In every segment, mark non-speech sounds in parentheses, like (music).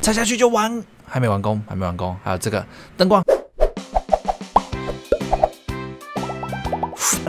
踩下去就完，还没完工，还没完工。还有这个灯光。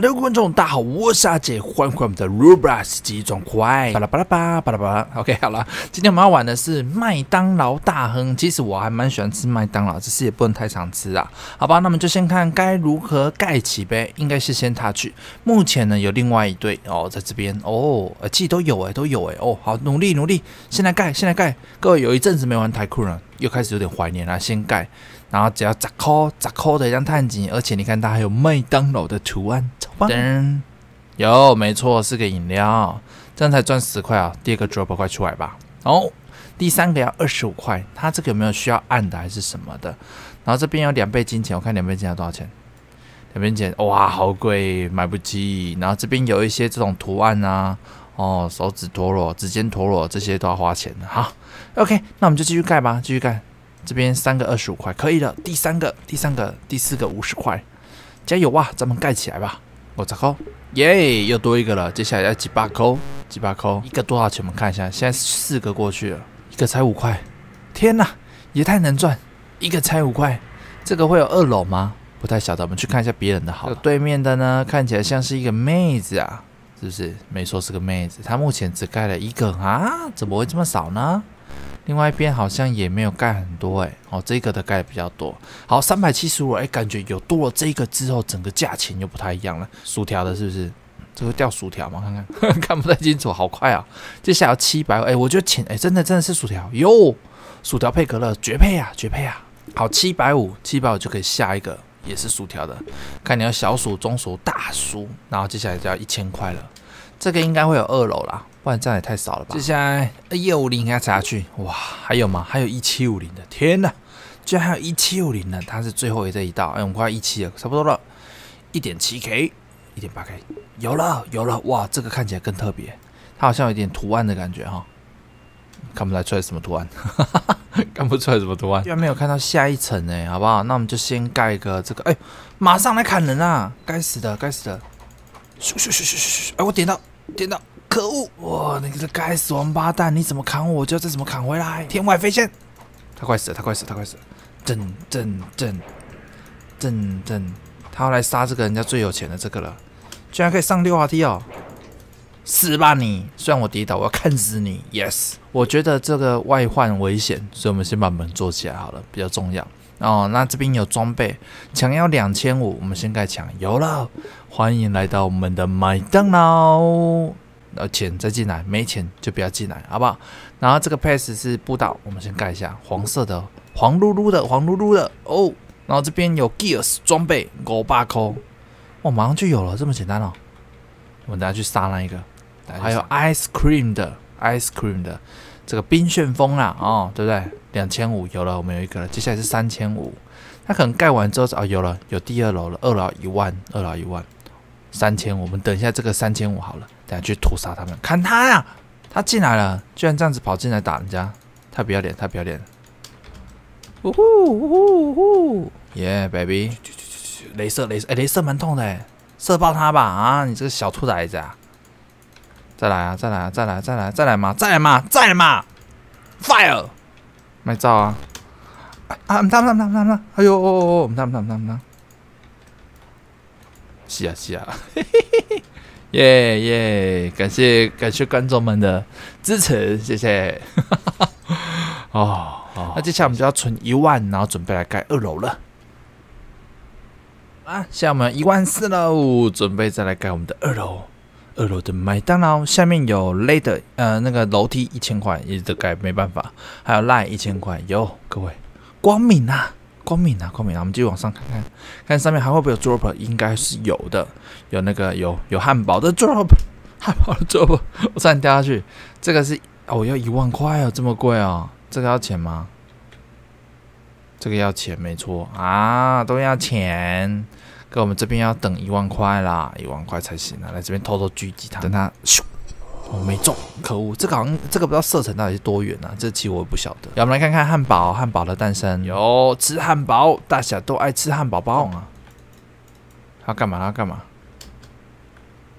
各位观众，大家好，我是阿杰，欢迎回我们的 Roblox 机装快，巴拉巴拉巴巴拉巴拉。OK，好了，今天我们要玩的是麦当劳大亨。其实我还蛮喜欢吃麦当劳，只是也不能太常吃啊。好吧，那么就先看该如何盖起呗。应该是先他去。目前呢，有另外一队哦，在这边哦，呃，其实都有哎，都有哎。哦，好，努力努力，现在盖，现在盖。各位有一阵子没玩太酷了，又开始有点怀念了，先盖。然后只要砸扣砸扣的一张探景，而且你看它还有麦当劳的图案，噔，有没错是个饮料，这样才赚十块啊！第二个 drop 快出来吧！哦，第三个要二十五块，它这个有没有需要按的还是什么的？然后这边有两倍金钱，我看两倍金钱多少钱？两倍金钱哇，好贵，买不起。然后这边有一些这种图案啊，哦，手指陀螺、指尖陀螺这些都要花钱的。好，OK，那我们就继续盖吧，继续盖。这边三个二十五块，可以了。第三个、第三个、第四个五十块，加油啊！咱们盖起来吧。我操，耶，又多一个了。接下来要几把扣？几把扣？一个多少钱？我们看一下。现在四个过去了，一个才五块。天哪，也太能赚！一个才五块，这个会有二楼吗？不太晓得。我们去看一下别人的好。对面的呢，看起来像是一个妹子啊，是不是？没错，是个妹子。她目前只盖了一个啊，怎么会这么少呢？另外一边好像也没有盖很多哎，哦，这个的盖比较多。好，三百七十五，哎，感觉有多了这个之后，整个价钱又不太一样了。薯条的是不是？这个掉薯条吗？看看，(laughs) 看不太清楚，好快啊！接下来七百，哎，我觉得钱，哎，真的真的是薯条哟，薯条配可乐，绝配啊，绝配啊！好，七百五，七百五就可以下一个，也是薯条的。看你要小薯、中薯、大薯，然后接下来就要一千块了。这个应该会有二楼啦。不然这样也太少了吧？接下来一五零应该踩下去，哇，还有吗？还有一七五零的，天哪，居然还有一七五零的，它是最后一这一道，哎，我们快一七了，差不多了，一点七 K，一点八 K，有了，有了，哇，这个看起来更特别，它好像有点图案的感觉哈，看不出来什么图案，(laughs) 看不出来什么图案，居然没有看到下一层哎，好不好？那我们就先盖个这个，哎，马上来砍人啊！该死的，该死的，咻咻咻咻咻咻，哎，我点到，点到。可恶！哇，你这该死王八蛋！你怎么砍我，就再怎么砍回来。天外飞仙，他快死了，他快死了，他快死了！震震震震震，他要来杀这个人家最有钱的这个了，居然可以上六滑梯哦！死吧你！虽然我跌倒，我要看死你！Yes，我觉得这个外患危险，所以我们先把门做起来好了，比较重要哦。那这边有装备，墙要两千五，我们先盖墙。有了，欢迎来到我们的麦当劳。呃，钱再进来，没钱就不要进来，好不好？然后这个 pass 是步道，我们先盖一下，黄色的，黄噜噜的，黄噜噜的哦。然后这边有 gears 装备，五百扣，哇，马上就有了，这么简单哦。我们等下去杀那一个，还有 ice cream 的，ice cream 的这个冰旋风啦，哦，对不对？两千五有了，我们有一个了，接下来是三千五，它可能盖完之后啊，有了，有第二楼了，二楼一万，二楼一万。三千，我们等一下这个三千五好了，等下去屠杀他们，砍他呀！他进来了，居然这样子跑进来打人家，太不要脸，太不要脸！呜呼呜呼呜呼，耶，baby！镭射，镭射，哎，镭射蛮痛的，射爆他吧！啊，你这个小兔崽子啊！再来啊，再来啊，再来，再来，再来嘛，再来嘛，再来嘛！Fire！卖照啊！啊，唔他唔他唔他唔他，哎呦，唔他唔他唔他唔他。是啊是啊，(laughs) 耶耶！感谢感谢观众们的支持，谢谢。(laughs) 哦哦，那接下来我们就要存一万，然后准备来盖二楼了。啊，现在我们一万四喽，准备再来盖我们的二楼。二楼的麦当劳下面有 ladder，呃，那个楼梯一千块，也得改，没办法。还有 line 一千块，有各位光明啊！光明啊，光明啊！我们继续往上看看，看上面还会不会有 drop？应该是有的，有那个有有汉堡的 drop，汉堡的 drop，我差点掉下去。这个是哦，要一万块哦，这么贵哦，这个要钱吗？这个要钱，没错啊，都要钱。跟我们这边要等一万块啦，一万块才行啊！来这边偷偷狙击他，等他咻。哦，没中，可恶！这个好像这个不知道射程到底是多远啊？这期我也不晓得。让我们来看看汉堡，汉堡的诞生。有吃汉堡，大家都爱吃汉堡包啊。他干嘛？他干嘛？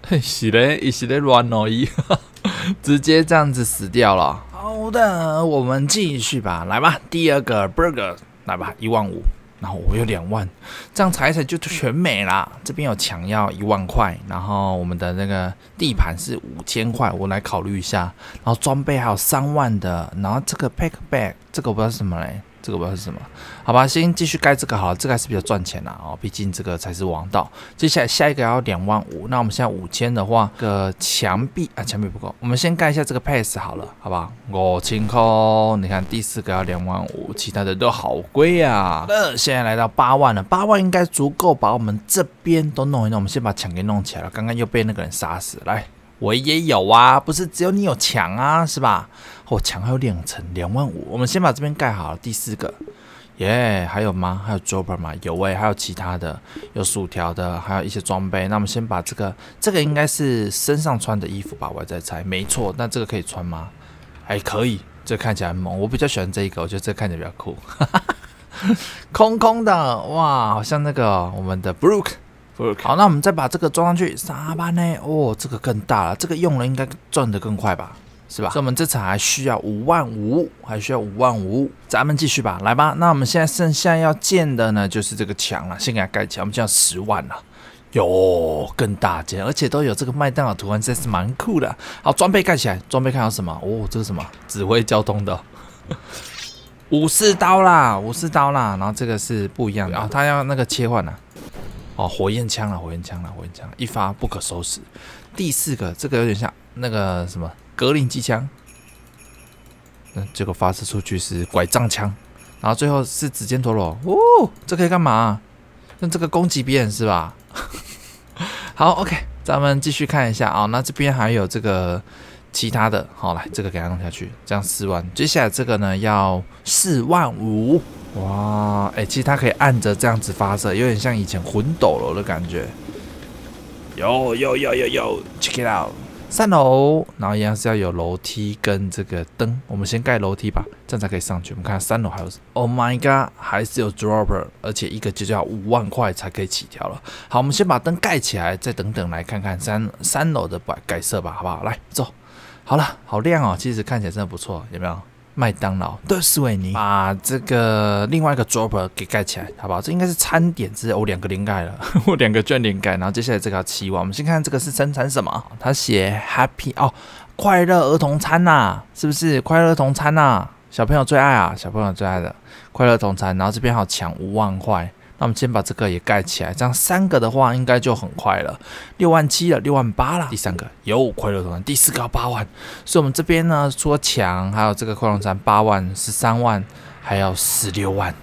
嘿，是嘞，一是嘞乱哦，一 (laughs) 直接这样子死掉了。好的，我们继续吧，来吧，第二个 burger，来吧，一万五。然后我有两万，这样踩一踩就全没啦。这边有墙要一万块，然后我们的那个地盘是五千块，我来考虑一下。然后装备还有三万的，然后这个 pack bag 这个我不知道是什么嘞。这个不知道是什么，好吧，先继续盖这个好了，这个还是比较赚钱啦哦，毕竟这个才是王道。接下来下一个要两万五，那我们现在五千的话，个墙壁啊，墙壁不够，我们先盖一下这个 pass 好了，好不好？五千块，你看第四个要两万五，其他的都好贵啊。那现在来到八万了，八万应该足够把我们这边都弄一弄。我们先把墙给弄起来了，刚刚又被那个人杀死，来。我也有啊，不是只有你有墙啊，是吧？哦，墙还有两层，两万五。我们先把这边盖好了。第四个，耶，还有吗？还有 dropper 吗？有诶，还有其他的，有薯条的，还有一些装备。那我们先把这个，这个应该是身上穿的衣服吧？我在猜，没错。那这个可以穿吗？还可以，这看起来很猛。我比较喜欢这一个，我觉得这看起来比较酷。(laughs) 空空的，哇，好像那个我们的 Brook。好，那我们再把这个装上去，啥班呢？哦，这个更大了，这个用了应该赚得更快吧，是吧？所以我们这场还需要五万五，还需要五万五，咱们继续吧，来吧。那我们现在剩下要建的呢，就是这个墙了，先给它盖起来。我们就要十万了，哟，更大件，而且都有这个麦当劳图案，真是蛮酷的。好，装备盖起来，装备看到什么？哦，这是什么？指挥交通的 (laughs) 武士刀啦，武士刀啦。然后这个是不一样的，然后他要那个切换呢。哦，火焰枪了，火焰枪了，火焰枪，一发不可收拾。第四个，这个有点像那个什么格林机枪，那结果发射出去是拐杖枪，然后最后是指尖陀螺。哦，这可以干嘛？用这个攻击别人是吧？(laughs) 好，OK，咱们继续看一下啊。那这边还有这个。其他的，好来，这个给它弄下去，这样四万。接下来这个呢，要四万五，哇，哎，其实它可以按着这样子发射，有点像以前魂斗罗的感觉。有有有有有，check it out，三楼，然后一样是要有楼梯跟这个灯，我们先盖楼梯吧，这样才可以上去。我们看三楼还有，Oh my god，还是有 dropper，而且一个就要五万块才可以起跳了。好，我们先把灯盖起来，再等等来看看三三楼的改改色吧，好不好？来，走。好了，好亮哦！其实看起来真的不错，有没有？麦当劳的斯维尼把这个另外一个 dropper 给盖起来，好不好？这应该是餐点之类，我两个连盖了，(laughs) 我两个居然连盖。然后接下来这个要期望，我们先看这个是生产什么？他写 happy 哦，快乐儿童餐呐，是不是？快乐儿童餐呐，小朋友最爱啊，小朋友最爱的快乐儿童餐。然后这边好抢五万块。那我们先把这个也盖起来，这样三个的话应该就很快了，六万七了，六万八了。第三个有快乐团，第四个要八万，所以我们这边呢，除了墙，还有这个矿龙山八万、十三万，还要十六万，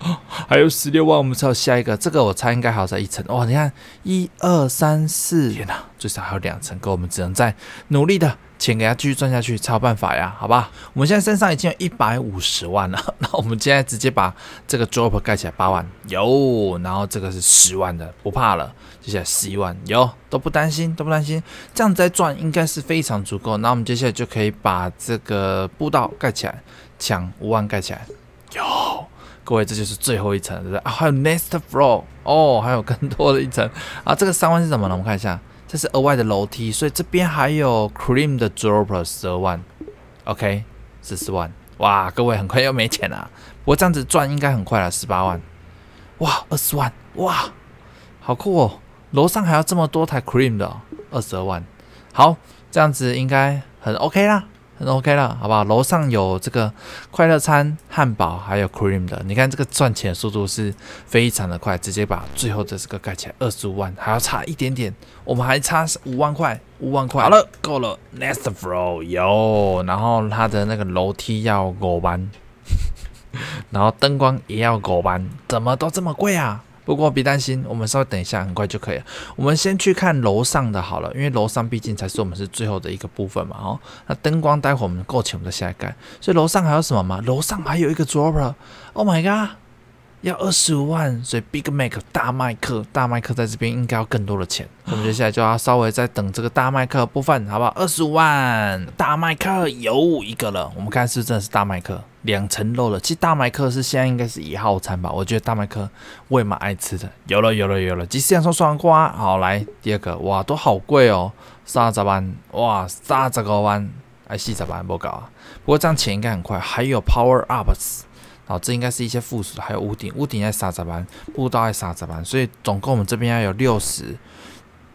(laughs) 还有十六万，我们才有下一个。这个我猜应该还在一层哇！你看，一二三四，天哪，最少还有两层，可我们只能再努力的。钱给他继续赚下去才有办法呀，好吧？我们现在身上已经有一百五十万了，(laughs) 那我们现在直接把这个 drop 盖起来八万有，然后这个是十万的，不怕了。接下来十一万有，都不担心，都不担心，这样再赚应该是非常足够。那我们接下来就可以把这个步道盖起来，抢五万盖起来有。各位，这就是最后一层，对不对啊？还有 next floor 哦，还有更多的一层啊。这个三万是什么呢？我们看一下。这是额外的楼梯，所以这边还有 cream 的 dropper 十二万，OK，十四万，哇，各位很快又没钱了，不过这样子赚应该很快了，十八万，哇，二十万，哇，好酷哦，楼上还要这么多台 cream 的，二十二万，好，这样子应该很 OK 啦。很 OK 了，好不好？楼上有这个快乐餐、汉堡，还有 cream 的。你看这个赚钱速度是非常的快，直接把最后的这个盖起来，二十五万，还要差一点点，我们还差五万块，五万块。好了，够了。Next floor 有，然后它的那个楼梯要五万，(laughs) 然后灯光也要五万，怎么都这么贵啊？不过别担心，我们稍微等一下，很快就可以了。我们先去看楼上的好了，因为楼上毕竟才是我们是最后的一个部分嘛。哦，那灯光待会我们够钱，我们再下来盖。所以楼上还有什么吗？楼上还有一个 dropper，Oh my god，要二十五万。所以 Big Mac 大麦克，大麦克在这边应该要更多的钱。我们接下来就要稍微再等这个大麦克部分，好不好？二十五万，大麦克有一个了。我们看是不是真的是大麦克？两层肉的，其实大麦克是现在应该是一号餐吧？我觉得大麦克我也蛮爱吃的。有了有了有了，即时两双双瓜，好来第二个，哇，都好贵哦，三十万，哇，三十个万，哎，四十万不搞啊。不过这样钱应该很快。还有 Power Ups，好，这应该是一些附属。还有屋顶，屋顶在三十万，步道在三十万，所以总共我们这边要有六十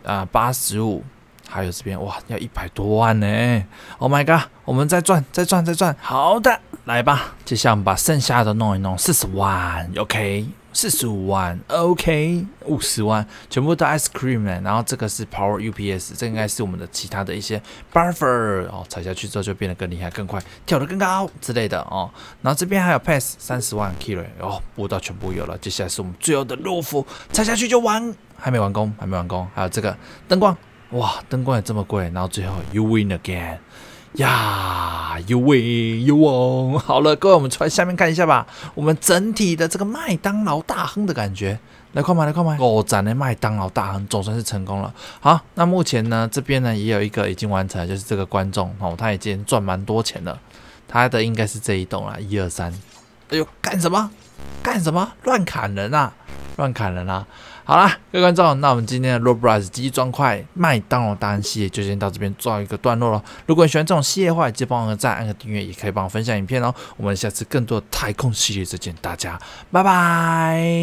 啊，八十五。还有这边哇，要一百多万呢！Oh my god，我们再赚，再赚，再赚。好的，来吧，接下来我们把剩下的弄一弄，四十万，OK，四十五万，OK，五十万，全部都 ice cream。然后这个是 power UPS，这应该是我们的其他的一些 buffer 哦，踩下去之后就变得更厉害、更快、跳得更高之类的哦。然后这边还有 pass 三十万 kilo 哦，步道全部有了。接下来是我们最后的路服，踩下去就完，还没完工，还没完工。还有这个灯光。哇，灯光也这么贵，然后最后 you win again，呀，you win，you won。好了，各位，我们出来下面看一下吧。我们整体的这个麦当劳大亨的感觉，来看嘛，来看嘛。哦，展的麦当劳大亨总算是成功了。好，那目前呢，这边呢也有一个已经完成，就是这个观众哦，他已经赚蛮多钱了。他的应该是这一栋啦，一二三。哎呦，干什么？干什么？乱砍人啊！乱砍人啦！好啦，各位观众，那我们今天的 Roblox 机装块麦当劳大案系列就先到这边做一个段落了。如果你喜欢这种系列的话，记得帮我个赞、按个订阅，也可以帮我分享影片哦。我们下次更多的太空系列再见，大家拜拜。